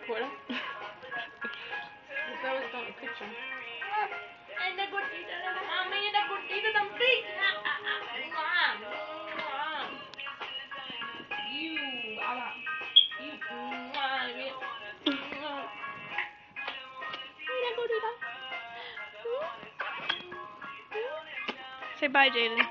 recording? That was not a picture. Say bye, Jaden.